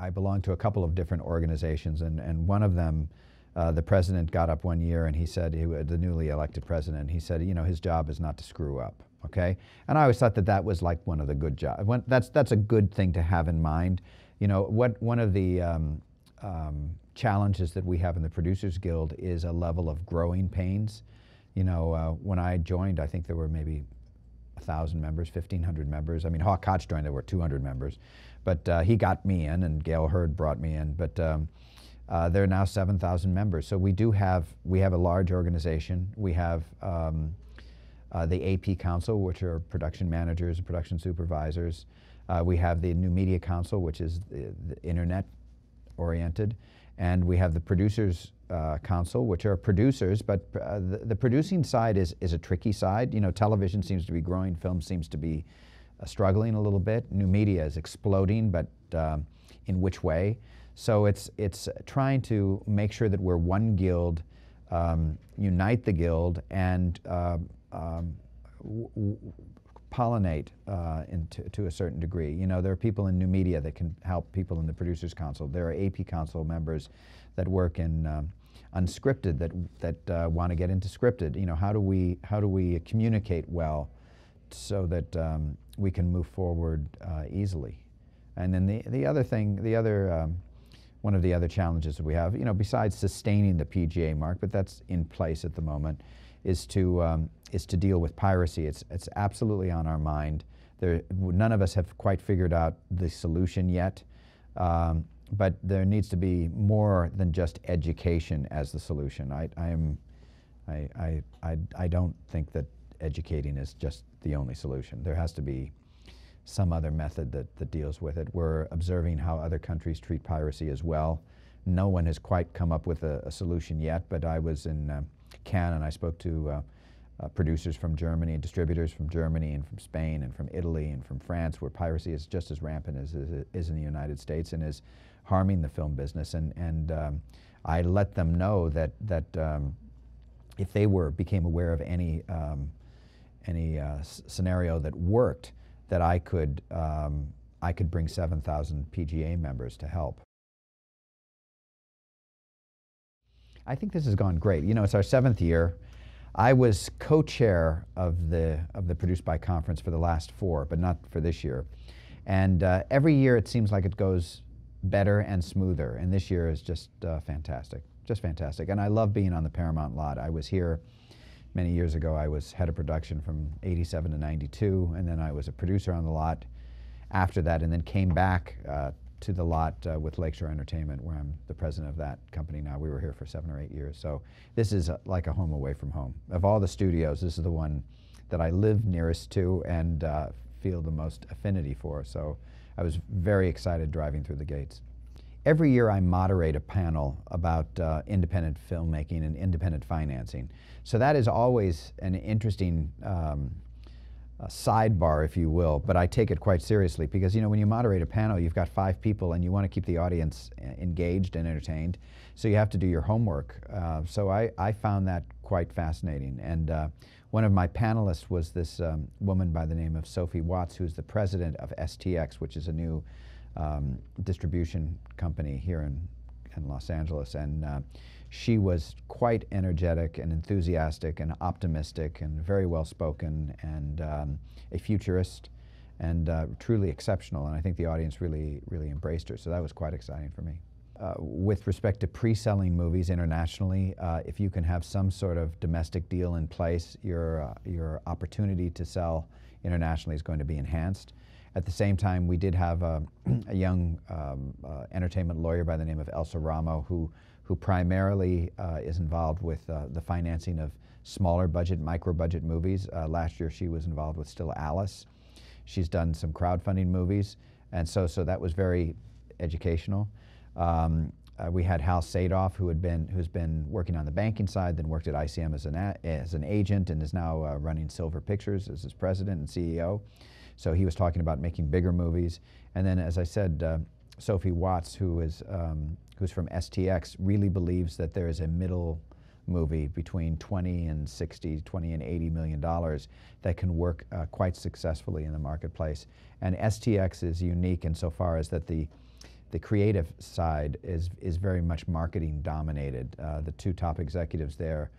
I belong to a couple of different organizations, and, and one of them, uh, the president got up one year and he said, he, the newly elected president, he said, you know, his job is not to screw up, okay? And I always thought that that was like one of the good jobs. That's, that's a good thing to have in mind. You know, what, one of the um, um, challenges that we have in the Producers Guild is a level of growing pains. You know, uh, when I joined, I think there were maybe 1,000 members, 1,500 members. I mean, Hawk Koch joined, there were 200 members. But uh, he got me in, and Gale Hurd brought me in. But um, uh, there are now 7,000 members. So we do have, we have a large organization. We have um, uh, the AP Council, which are production managers and production supervisors. Uh, we have the New Media Council, which is the, the internet oriented. And we have the Producers uh, Council, which are producers, but uh, the, the, producing side is, is a tricky side. You know, television seems to be growing, film seems to be struggling a little bit. New media is exploding, but um, in which way? So it's, it's trying to make sure that we're one guild, um, unite the guild, and um, um pollinate uh, into, to a certain degree. You know, there are people in new media that can help people in the Producers Council. There are AP Council members that work in um, unscripted that that uh, want to get into scripted. You know, how do we how do we communicate well so that um, we can move forward uh, easily? And then the the other thing, the other um, one of the other challenges that we have, you know, besides sustaining the PGA mark, but that's in place at the moment, is to um, is to deal with piracy. It's it's absolutely on our mind. There, none of us have quite figured out the solution yet, um, but there needs to be more than just education as the solution. I, I am, I, I, I, I don't think that educating is just the only solution. There has to be some other method that, that deals with it. We're observing how other countries treat piracy as well. No one has quite come up with a, a solution yet, but I was in uh, Cannes and I spoke to uh, uh, producers from Germany distributors from Germany and from Spain and from Italy and from France, where piracy is just as rampant as, as it is in the United States and is harming the film business. And, and um, I let them know that, that um, if they were became aware of any, um, any uh, scenario that worked, that I could, um, I could bring 7,000 PGA members to help. I think this has gone great. You know, it's our seventh year. I was co-chair of the, of the Produced By conference for the last four, but not for this year. And uh, every year it seems like it goes better and smoother. And this year is just uh, fantastic, just fantastic. And I love being on the Paramount lot. I was here many years ago. I was head of production from 87 to 92, and then I was a producer on the lot after that, and then came back uh, to the lot uh, with Lakeshore Entertainment, where I'm the president of that company now. We were here for seven or eight years. So this is a, like a home away from home. Of all the studios, this is the one that I live nearest to and uh, feel the most affinity for. So I was very excited driving through the gates. Every year I moderate a panel about uh, independent filmmaking and independent financing. So that is always an interesting um, sidebar, if you will, but I take it quite seriously because you know when you moderate a panel, you've got five people and you want to keep the audience uh, engaged and entertained, so you have to do your homework. Uh, so I, I found that quite fascinating. And uh, one of my panelists was this um, woman by the name of Sophie Watts, who's the president of STX, which is a new um, distribution company here in, in Los Angeles. And uh, she was quite energetic and enthusiastic and optimistic and very well spoken and um, a futurist and uh, truly exceptional. And I think the audience really, really embraced her. So that was quite exciting for me. Uh, with respect to pre-selling movies internationally, uh, if you can have some sort of domestic deal in place, your, uh, your opportunity to sell internationally is going to be enhanced. At the same time, we did have a, a young um, uh, entertainment lawyer by the name of Elsa Ramo who who primarily uh, is involved with uh, the financing of smaller budget, micro budget movies. Uh, last year she was involved with Still Alice. She's done some crowdfunding movies, and so, so that was very educational. Um, uh, we had Hal Sadoff, who had been, who's been working on the banking side, then worked at ICM as an, as an agent, and is now uh, running Silver Pictures as his president and CEO. So he was talking about making bigger movies. And then, as I said, uh, Sophie Watts, who is um, who's from STX, really believes that there is a middle movie between 20 and 60, 20 and 80 million dollars that can work uh, quite successfully in the marketplace. And STX is unique insofar as that the the creative side is, is very much marketing dominated. Uh, the two top executives there,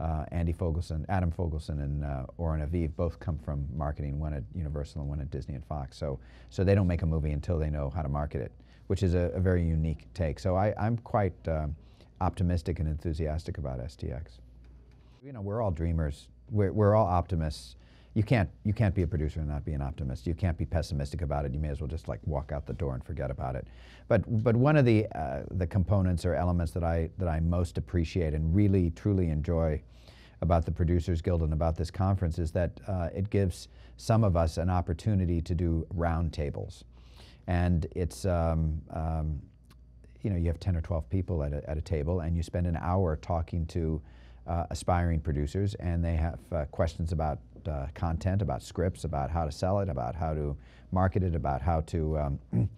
uh, Andy Fogelson, Adam Fogelson and uh, Oren Aviv, both come from marketing, one at Universal and one at Disney and Fox. So, so they don't make a movie until they know how to market it, which is a, a very unique take. So I, I'm quite um, optimistic and enthusiastic about STX. You know, we're all dreamers. We're, we're all optimists you can't you can't be a producer and not be an optimist. You can't be pessimistic about it. You may as well just like walk out the door and forget about it. But but one of the uh, the components or elements that I that I most appreciate and really truly enjoy about the Producers Guild and about this conference is that uh, it gives some of us an opportunity to do roundtables, and it's. Um, um, you know, you have 10 or 12 people at a, at a table, and you spend an hour talking to uh, aspiring producers, and they have uh, questions about uh, content, about scripts, about how to sell it, about how to market it, about how to um,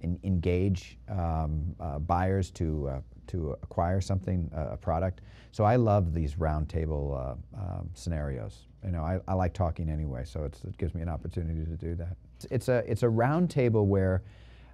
in, engage um, uh, buyers to uh, to acquire something, uh, a product. So I love these roundtable um, scenarios. You know, I, I, like talking anyway, so it gives me an opportunity to do that. It's, it's a it's a roundtable where.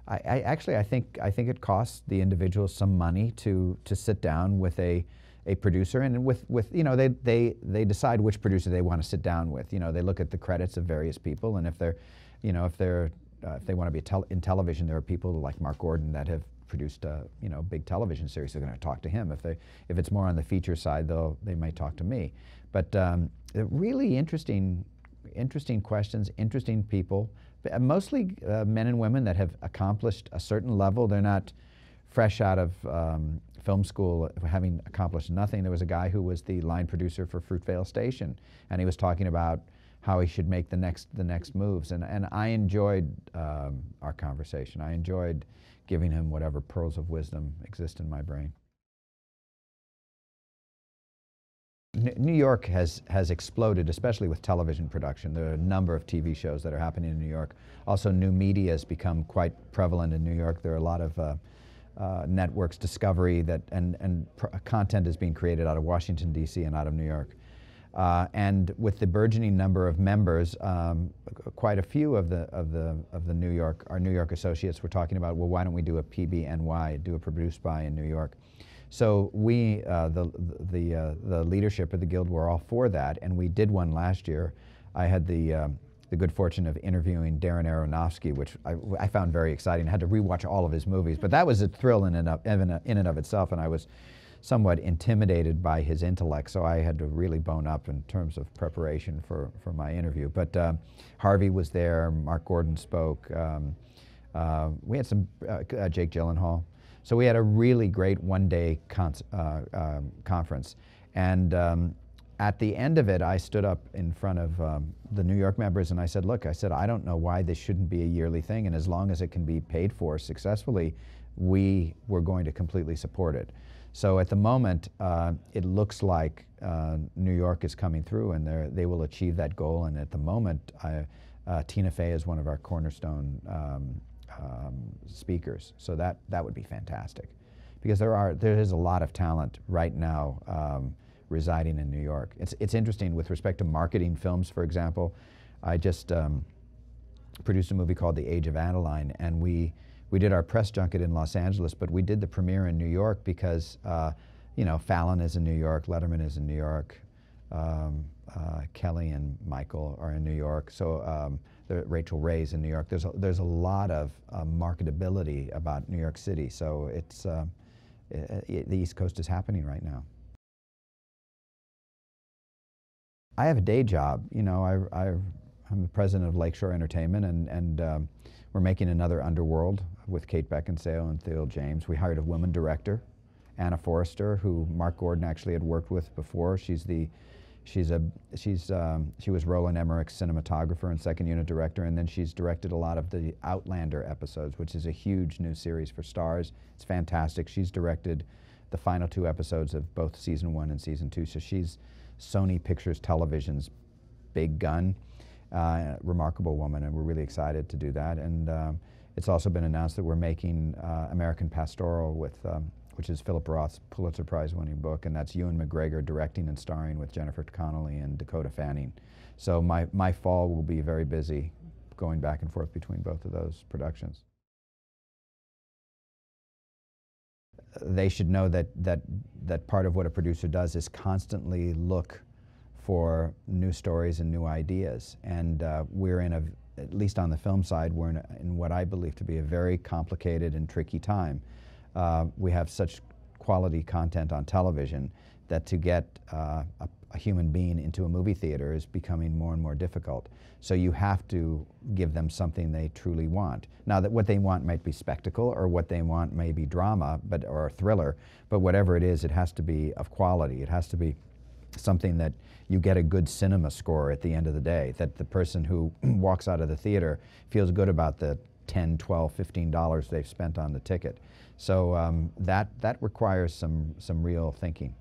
I, I actually I think I think it costs the individual some money to to sit down with a a producer, and with, with you know, they, they, they decide which producer they want to sit down with. You know, they look at the credits of various people, and if they're, you know, if they're, uh, if they want to be tel in television, there are people like Mark Gordon that have produced a, you know, big television series. They're going to talk to him. If they, if it's more on the feature side, they'll, they might talk to me. But um, really interesting, interesting questions, interesting people, mostly uh, men and women that have accomplished a certain level. They're not fresh out of um, film school having accomplished nothing. There was a guy who was the line producer for Fruitvale Station, and he was talking about how he should make the next the next moves. And and I enjoyed um, our conversation. I enjoyed giving him whatever pearls of wisdom exist in my brain. New York has, has exploded, especially with television production. There are a number of TV shows that are happening in New York. Also, new media has become quite prevalent in New York. There are a lot of uh, uh, networks discovery that and, and content is being created out of Washington, D.C. and out of New York. Uh, and with the burgeoning number of members, um, quite a few of the, of, the, of the New York, our New York associates were talking about, well, why don't we do a PBNY, do a produced by in New York? So we, uh, the, the, uh, the leadership of the Guild were all for that, and we did one last year. I had the um, the good fortune of interviewing Darren Aronofsky, which I, I, found very exciting. I had to rewatch all of his movies, but that was a thrill in and, of, in and of itself, and I was somewhat intimidated by his intellect, so I had to really bone up in terms of preparation for, for my interview. But uh, Harvey was there, Mark Gordon spoke, um, uh, we had some, uh, uh Jake Gyllenhaal. So we had a really great one-day uh, um, conference. And um, at the end of it, I stood up in front of um, the New York members and I said, look, I said, I don't know why this shouldn't be a yearly thing, and as long as it can be paid for successfully, we were going to completely support it. So at the moment, uh, it looks like uh, New York is coming through and they will achieve that goal. And at the moment, I, uh, Tina Fey is one of our cornerstone um, um, speakers. So that, that would be fantastic. Because there, are, there is a lot of talent right now um, residing in New York. It's, it's interesting with respect to marketing films, for example. I just um, produced a movie called The Age of Adaline, and we, we did our press junket in Los Angeles, but we did the premiere in New York because, uh, you know, Fallon is in New York, Letterman is in New York, um, uh, Kelly and Michael are in New York, so um, Rachael Ray's in New York. There's a, there's a lot of uh, marketability about New York City, so it's, uh, it, it, the East Coast is happening right now. I have a day job. You know, I, I, am the president of Lakeshore Entertainment, and, and um, we're making another Underworld with Kate Beckinsale and Theo James. We hired a woman director, Anna Foerster, who Mark Gordon actually had worked with before. She's the She's a she's um, she was Roland Emmerich's cinematographer and second unit director, and then she's directed a lot of the Outlander episodes, which is a huge new series for Starz. It's fantastic. She's directed the final two episodes of both season one and season two, so she's Sony Pictures Television's big gun. Uh, remarkable woman, and we're really excited to do that. And um, it's also been announced that we're making uh, American Pastoral with, um, which is Philip Roth's Pulitzer Prize winning book, and that's Ewan McGregor directing and starring with Jennifer Connelly and Dakota Fanning. So my, my fall will be very busy going back and forth between both of those productions. They should know that, that, that part of what a producer does is constantly look for new stories and new ideas. And uh, we're in a, at least on the film side, we're in, a, in, what I believe to be a very complicated and tricky time. Uh, we have such quality content on television that to get uh, a, a, human being into a movie theater is becoming more and more difficult. So you have to give them something they truly want. Now that what they want might be spectacle or what they want may be drama but, or a thriller, but whatever it is, it has to be of quality. It has to be something that you get a good cinema score at the end of the day, that the person who walks out of the theater feels good about the 10, 12, 15 dollars they've spent on the ticket. So um, that, that requires some, some real thinking.